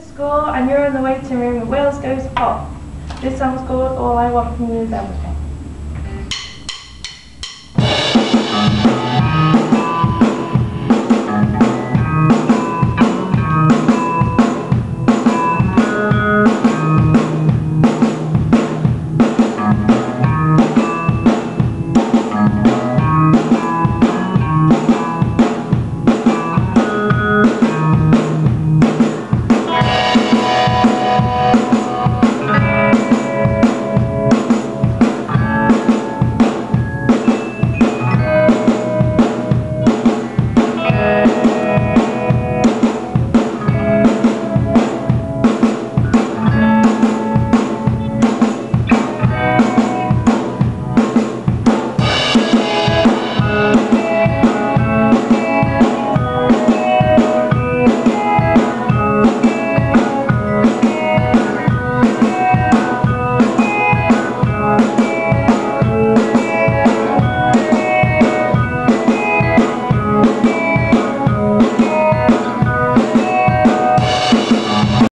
Score and you're in the waiting room The Wales Goes Pop. This song's called All I Want From You Is Everything.